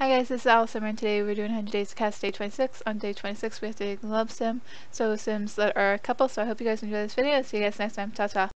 Hi guys, this is Allison and today we're doing 100 Days to CAS Day 26. On day 26 we have to Love Sim, so Sims that are a couple, so I hope you guys enjoy this video. See you guys next time. Ta-ta.